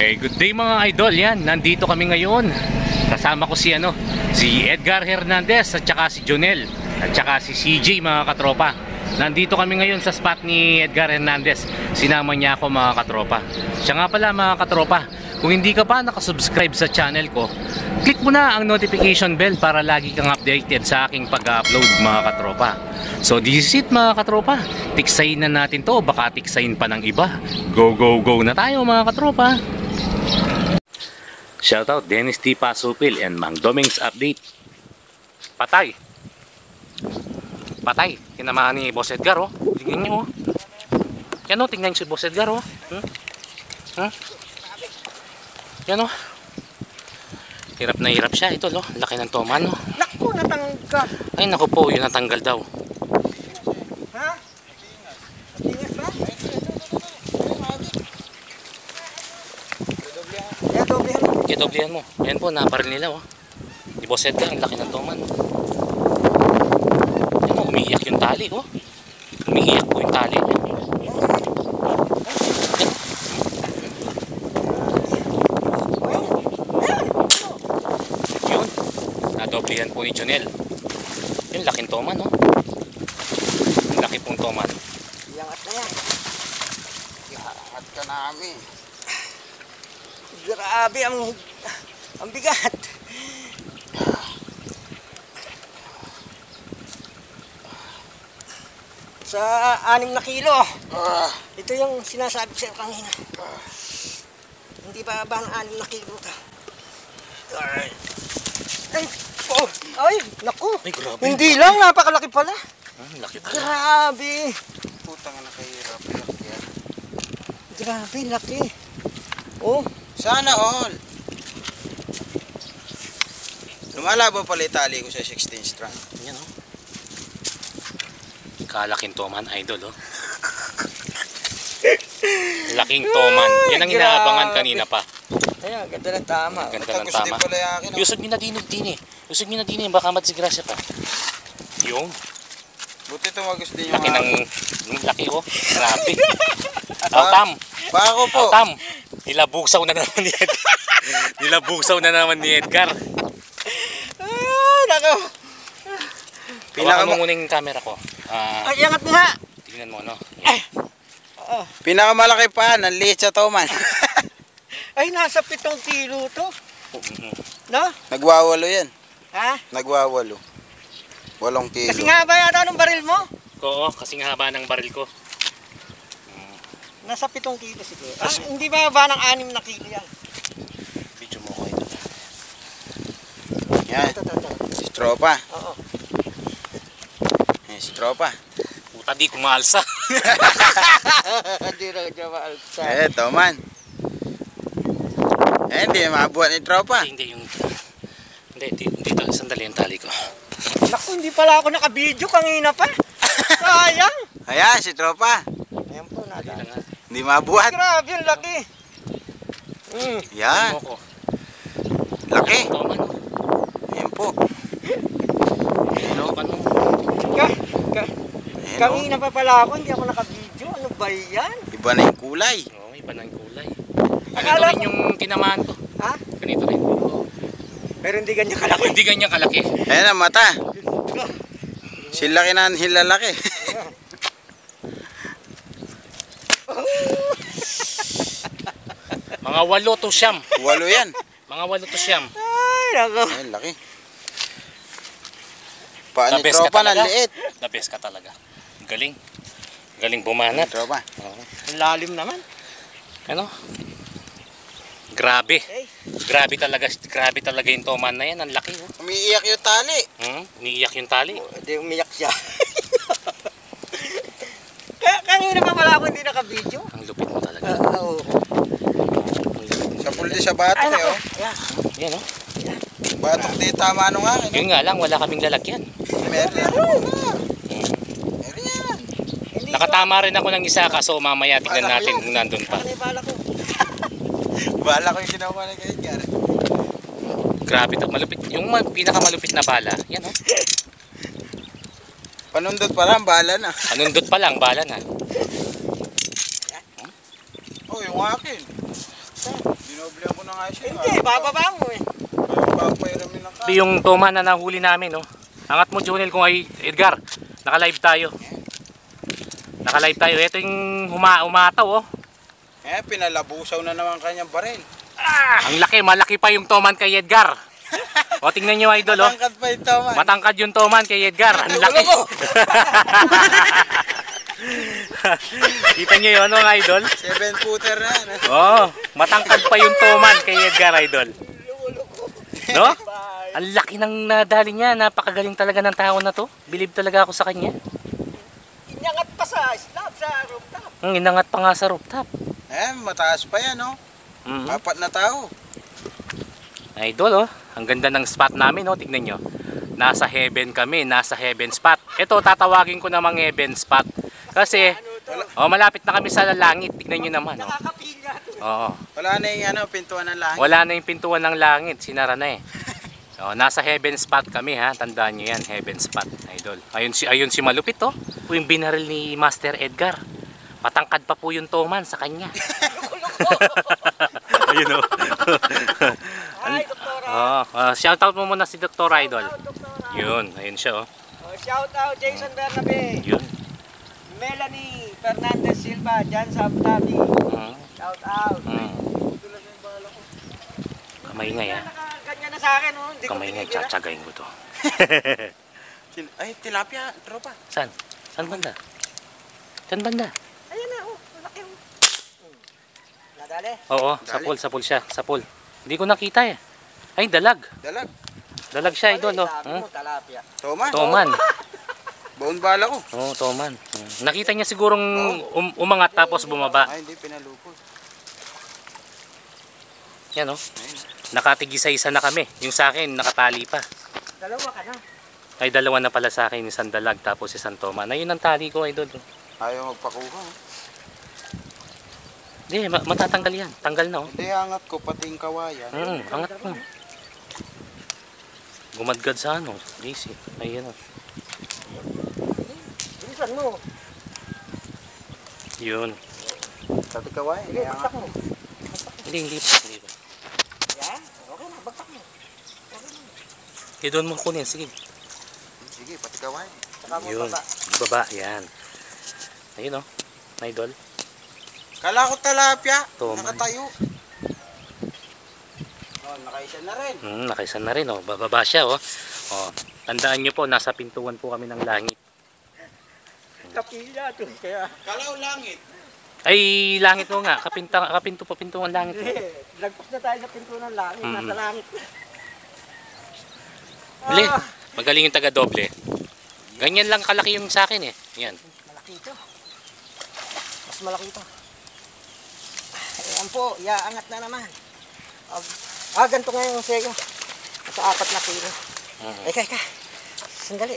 Okay, good day mga idol. Yan, nandito kami ngayon. Kasama ko si ano, si Edgar Hernandez at saka si Jonel at saka si CJ mga katropa. Nandito kami ngayon sa spot ni Edgar Hernandez. Sinama niya ako mga katropa. Siya nga pala mga katropa, kung hindi ka pa nakasubscribe sa channel ko, click mo na ang notification bell para lagi kang updated sa aking pag-upload mga katropa. So this is it mga katropa. Tiksayin na natin to, baka tiksayin pa ng iba. Go go go na tayo mga katropa. Shoutout Dennis T. Pasupil and Mang Domings Update. Patay. Patay. Tinamaan ni Boss Edgar oh. Tingnan niyo oh. Yan oh, tingnan niyo si Boss Edgar oh. Hmm? Hmm? Yan oh. Hirap na hirap siya. Ito lo, laki ng toman oh. Naku, natanggal. Ay naku po, yun natanggal daw. Ha? Matingas ba? Kaya Kidoblehan mo. Ayan po, naparil nila oh. Di Boss ang laki ng toman. Yan oh, umiiyak yung tali oh. Umiiyak po yung tali. Yun. Nadoblehan po ni Jonel. Yung laking toman oh. Ang laki pong toman. Iyangat na yan. At ka namin. Grabe ang ang bigat. Sa anim na kilo. Ah, Ito yung sinasabi ko sa'yo kanina. Hindi pa ba ng anim na kilo to? Ay, ay, oh, ay, naku. Ay, grabe. Hindi lang, napakalaki pala. Ang laki pala. Grabe. putang na kahirap. Yak yan. Grabe, laki. Oh, Sana all. Lumalabo pala yung tali ko sa 16 strand. Yan oh. Kalaking toman, idol oh. Laking toman. Yan ang inaabangan kanina pa. ayan, ganda ng tama. Ganda ng tama. akin. oh. Yusog nyo na dinog din eh. Yusog nyo na din eh. Baka matigrasya pa. Yung Buti tumagos din yung laki ng laki oh. Grabe. Autam. Bako po. Autam. Nilabugsaw na naman ni Edgar. Nilabugsaw na naman ni Edgar. Ah, nako. Pinaka Pinaka- mo muna yung camera ko. Ah, Ay, angat nga. tingnan mo no. Oh, Pinakamalaki pa, nanliit sa toman. ay, nasa pitong kilo to. Mm, No? Nagwawalo yan. Ha? Nagwawalo. Walong kilo. Kasi nga ba yata ng baril mo? Oo, kasing haba ng baril ko. Nasa pitong kilo siguro. Ah, hindi ba ba ng anim na kilo yan? Video mo ko ito. Yan, Ito, ito, ito. si Tropa. Oo. Yan, si Tropa. Puta di kumalsa. Hindi na siya maalsa. Eh, toman. Eh, hindi mabuhat ni Tropa. hindi yung hindi di- dito sandali yung tali ko. Naku, hindi pala ako naka-video kanina pa. Sayang. Ayan, si Tropa. Ayan po, Dali nada. lang ha. Hindi mabuhat. Grabe, yung laki. Mm. Yan, Ano laki. Man. Ayan po. Ano man mo? Ka, ka, Ayan, oh. kanina pa pala ako, hindi ako naka-video. Ano ba yan? Iba na yung kulay. Oo, iba ng kulay. Ganito Akala rin yung tinamaan ko. Ha? Ganito rin. Pero hindi ganyan kalaki. Hindi ganyan kalaki. Ayan ang mata. Si laki na hilalaki. Mga walo to siyam. Walo yan. Mga walo to siyam. Ay, nako. Ayan, laki. Paan ni The best ka Tropa, talaga. nanliit. The best ka talaga. Galing. Galing bumanat. Tropa. Oo. Ang lalim naman. Ano? Grabe. Grabe talaga. Grabe talaga yung toman na yan. Ang laki oh. Umiiyak yung tali. Hmm? Niiyak yung tali. hindi umiyak siya. Kaya kanina pa pala ako hindi naka-video. Ang lupit mo talaga. Ah, oo. Ang Sa puldi sa batok eh, oh. Ayan. Yan oh. Batok di tama nung akin. Yun nga lang, wala kaming lalagyan. Meron yan. Yan. Nakatama rin ako ng isa kaso mamaya ko natin yan. kung nandun pa. Ano bala ko? Bala ko yung ginawa ni Edgar. Grabe to, malupit. Yung ma- pinakamalupit na bala, yan oh. Panundot pa lang, bala na. Panundot pa lang, bala na. Oh, yung akin. Di Inoblihan ko na nga siya. Hindi, bababa mo eh. Ito yung toman na nahuli namin, no? Angat mo, Junel, kung ay Edgar. Naka-live tayo. Naka-live tayo. Ito yung huma umataw, oh. Eh, pinalabusaw na naman kanyang baril. Ang laki, malaki pa yung toman kay Edgar. O, tingnan nyo, idol, oh. Tangkad pa ito man. Matangkad yung toman kay Edgar. Ang laki. Kita nyo yun, mga idol? Seven footer na eh. Oh, matangkad pa yung toman kay Edgar, idol. No? Ang laki ng nadali niya. Napakagaling talaga ng tao na to. Believe talaga ako sa kanya. Inyangat pa sa slab, sa rooftop. Ang inangat pa nga sa rooftop. Eh, mataas pa yan, no? Mhm. Apat na tao. Idol, oh. Ang ganda ng spot namin, oh. Tignan nyo. Nasa heaven kami. Nasa heaven spot. Ito, tatawagin ko namang heaven spot. Kasi, oh, malapit na kami sa langit. Tignan nyo naman, oh. Nakakapilya to. Oo. Wala na yung ano, pintuan ng langit. Wala na yung pintuan ng langit. Sinara na eh. Oh, nasa heaven spot kami ha. Tandaan nyo yan, heaven spot, idol. Ayun si ayun si Malupit oh. Po yung binaril ni Master Edgar. Patangkad pa po yung toman sa kanya. ayun oh. Hi, doktora. oh, ah, shout out mo muna si Dr. Idol. Out, doktora. Yun, ayun siya oh. Oh, shout out Jason Bernabe. Yun. Melanie Fernandez Silva dyan sa Abu Dhabi. Mm, Shout out. mm. Kamay nga yan. Nakaganyan na sa akin, oh. Hindi Kamay nga, ah. tsatsagayin ko to. Ay, tilapia, tropa. Saan? Saan banda? Saan banda? Ayan na, oh. Malaki, oh. Hmm. Nadali. Oo, sa Dali. pool, sa pool siya, sa pool. Hindi ko nakita eh. Ay, dalag. Dalag. Dalag siya, idol, oh. Sabi Hmm? mo, talapia. Toman. Toman. Baon bala ko. Oo, toman. Hmm. Nakita niya sigurong um- umangat tapos bumaba. Ay, hindi, pinalupot. Yan, oh. Nakatigisa-isa na kami. Yung sa akin, nakatali pa. Dalawa ka na. Ay, dalawa na pala sa akin. Isang dalag tapos isang toman. Ayun ang tali ko, idol. Ayaw magpakuha. oh. Hindi, ma- matatanggal yan. Tanggal na, oh. Hindi, angat ko pati yung kawayan. Mm, angat mo. Gumadgad sa ano. Easy. Ayun, oh. Bilisan mo. Yun. Kawayan. Sige, Kaya bagsak mo. Hindi, hindi pa. Hindi pa. Yan. Okay na, bagsak mo. Hindi doon mo kunin. Sige. Sige, pati kawayan. Saka mo Yun. baba. Baba. Yan. Ayun, oh. Idol. Kala ko talapia. Toman. Nakatayo. Oh, nakaisa na rin. Hmm, nakaisan na rin oh. Bababa siya oh. Oh, tandaan niyo po nasa pintuan po kami ng langit. Kapilya to. Kaya, Kalaw langit. Ay, langit mo nga. Kapinta, kapinto pa pintuan langit. hindi. Lagpas na tayo sa pinto ng langit. Mm. Nasa langit. Mali. Ah, Magaling yung taga doble. Ganyan lang kalaki yung sa akin eh. Yan. malaki ito. Mas malaki ito. Ayan po, iaangat na naman. Ah, ah ganito nga yung sego. Sa apat na kilo. Mhm. Eka, eka. Sandali.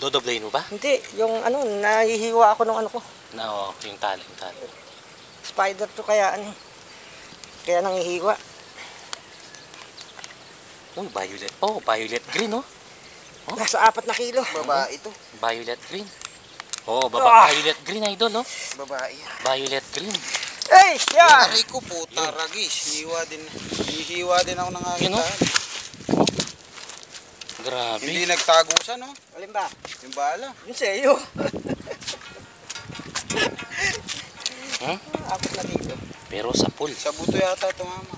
Dodoblein mo ba? Hindi, yung ano, nahihiwa ako ng ano ko. Na oh, yung tali, yung tali. Spider to kaya ano. Kaya nangihiwa. Uy, violet. Oh, violet green oh. Nasa apat na kilo. Babae ito. Violet green. Oh, baba Ah! violet green idol oh. Babae yan. Violet green. Hey, yan! Aray ko puta, ragis. Hiwa din. Hihiwa din ako ng Yun, oh. agitan. Grabe. Hindi nagtagusan, no? Alin ba? Yung bala. Yung seyo. Hmm? Apat na kilo. Pero sa pool. Sa buto yata tumama.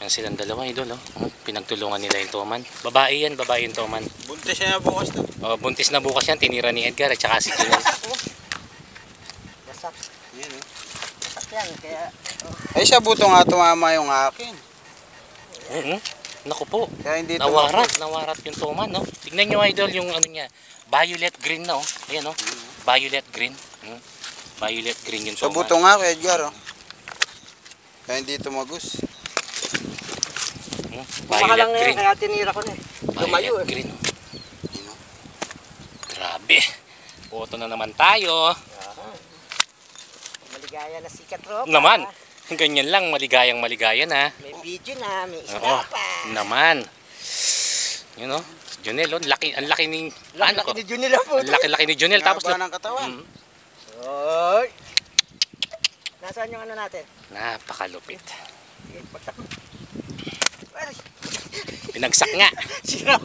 Yan silang dalawa idol oh. Hmm, Pinagtulungan nila yung toman. Babae yan, babae yung toman. Buntis niya bukas to. Oh, buntis na bukas yan, tinira ni Edgar at saka si Junel. Wasak. Yan, oh. Wasak yan. Kaya, Ay, sa buto nga tumama yung akin. Oo. Naku po. Kaya hindi Nawarat, nawarat yung toman, no? Tignan nyo idol yung ano niya. Violet green na, oh. Ayan, oh. Violet green. Hmm. Violet green yung Sa toman. buto nga kay Edgar, oh. Kaya hindi tumagus. Hmm. lang Violet yan. green. Kaya tinira ko na eh. Lumayo Violet eh. green, oh. Grabe. Photo na naman tayo. Maligaya na si Katropa. Naman. Ganyan lang, maligayang maligaya na. May video na, may isda Oo. pa. Naman. Yun, oh. Junel, oh. Laki, ang laki ni... Ano ko? Laki ni Junil ang po. Ang laki-laki ni Junel. Tapos, Haba ng katawan. Mm. Oy. Nasaan yung ano natin? Napakalupit. Mo. Ay, Pinagsak nga. sira.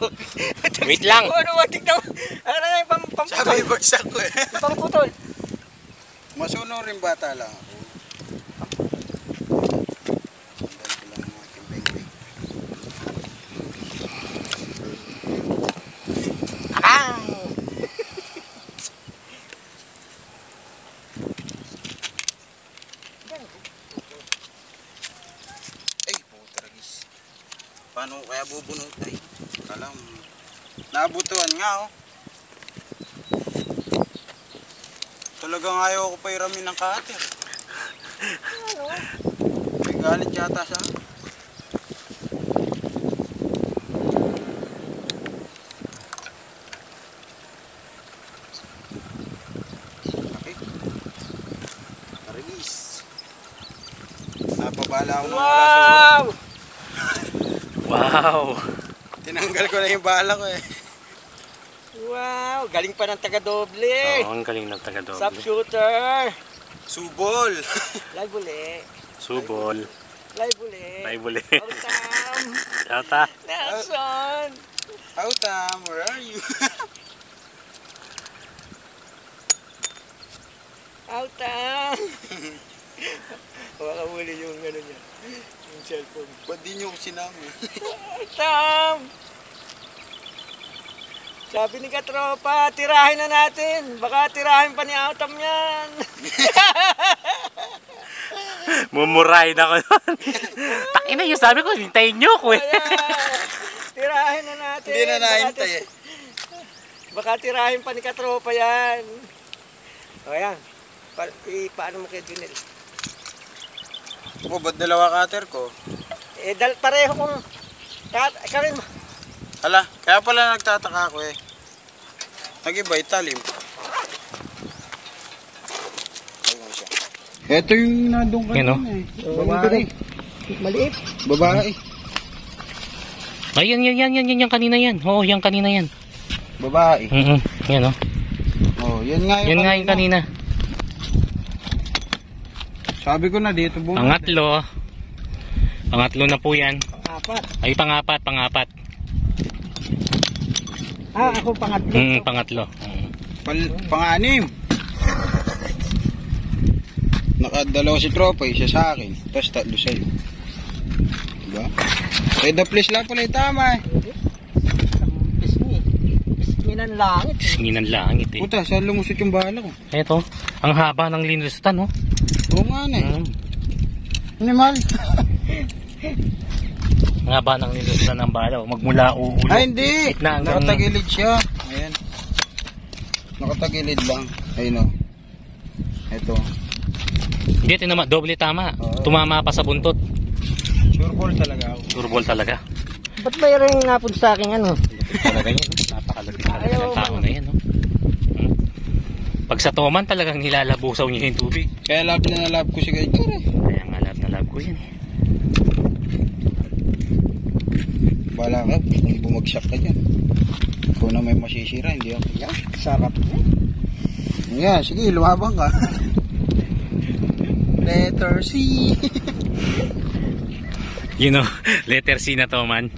Wait lang. Ano ba? Tignan mo. Ano na yung pam pamputol? Sabi bagsak ko eh. Pamputol. Masuno rin bata lang ako. Sandal ko lang mga kimbeng-beng. Akang! Ay, putragis. Ko kaya bubunutay? Kalam. Naabutuan nga oh. Talagang ayaw ko pa iramin ng cutter. May galit yata sa akin. Napabala ako ng Wow! Wow. Tinanggal ko na yung bala ko eh. Wow! Galing pa ng taga-doble. Oh, ang galing ng taga Sub shooter. Subol! Live uli. Subol. Live uli. Ay, buli. Autam. Yata. Nelson. Autam, where are you? Autam. Baka muli yung ano niya. Yung cellphone. Ba't di nyo ko sinama? Autam. Sabi ni Katropa, tirahin na natin. Baka tirahin pa ni Autam yan. Mumurahin ako nun. Takina yung sabi ko, hintayin nyo ko eh. Tirahin na natin. Hindi na Baka nahintay eh. Baka tirahin pa ni Katropa yan. O yan. Pa i paano mo kay Junel? O, ba't dalawa cutter ko? Eh, dal pareho kong... Kat, mo. Hala, kaya pala nagtataka ako eh. Nag-iba italim. Ito yung nadong Yan, oh. eh. Babae. Maliit. Babae. Ay, yan, yan, yan, yan, yan, yan, kanina yan. Oo, yan kanina yan. Babae. Mm Yan oh. Oh, yan nga yung Yan nga yung kanina. Sabi ko na dito bunot. Pangatlo. Pangatlo na po yan. Apat. Ay, pangapat, pangapat. Ah, ako pangatlo. Mm, pangatlo. Pal, pang-anim. Nakadalawa si Tropa, isa sa akin. Tapos tatlo sa'yo. Diba? Eh, the place lang pala yung tama eh. Pisngi. Pisngi ng langit. eh. Singi ng langit eh. Puta, saan lumusot yung bala ko? Eto, ang haba ng linusutan oh. Oo nga na eh. Mm. Animal. Ang haba ng linusutan ng bala. oh. Magmula uulo. Ay, hindi. Gitna hanggang- Nakatagilid siya. Ayan. Nakatagilid lang. Ayun o. Ito. Hindi, tinama, doble tama. Oo. Tumama pa sa buntot. Sure ball talaga ako. Turbol talaga. Ba't mayroong napun sa akin ano? talaga yun. oh. Napakalapit talaga ng tao na yan. Oh. Pag sa toman talagang nilalabusaw niya yung tubig. Kaya lab na lab ko si Gaydor eh. Kaya nga lab na lab ko yan eh. Bala ka, kung bumagsak ka dyan. Ikaw na may masisira, hindi ako. Yan. Sarap. Yan, sige, lumabang ka. Letter C. You know, letter C na to man.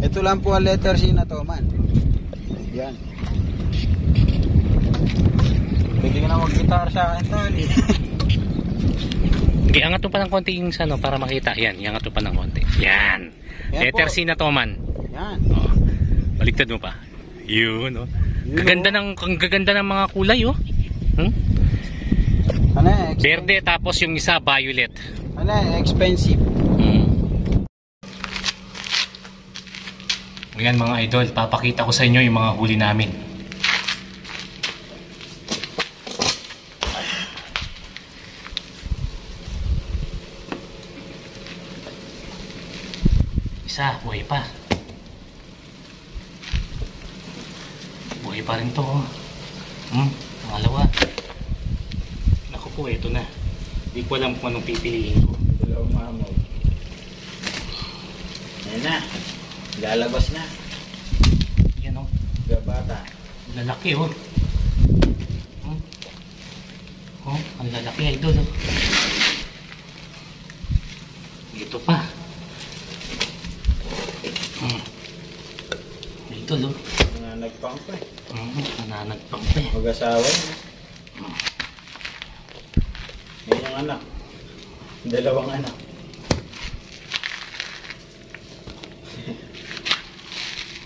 Ito lang po ang letter C na to, man. Yan. Pwede ka na mag-guitar sa akin, tol. Okay, angat mo pa ng konti yung ano, para makita. Yan, iangat mo pa ng konti. Yan. Yan letter po. C na to man. Yan. Oh. Baliktad mo pa. Yun, oh. Yun, Gaganda ng, ang gaganda ng mga kulay, oh. Hmm? Ano eh, ex- Verde tapos yung isa violet. ano eh, expensive. Mm. Ayan mga idol, papakita ko sa inyo yung mga huli namin. alam kung anong pipiliin ko. Dalawang mamaw. Ayan na. Lalabas na. Yan o. Gabata. Lalaki o. Oh. Hmm? oh, ang lalaki idol o. Ito pa. Hmm. Idol o. Nananagpang pa eh. Hmm, nananagpang pa eh. Mag-asawa eh. Dalawang anak.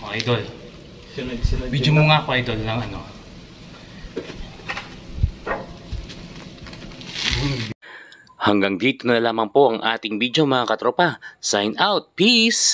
Oh, idol. Sunod-sunod. Video mo nga ako, idol, ng ano. Hanggang dito na lamang po ang ating video mga katropa. Sign out. Peace!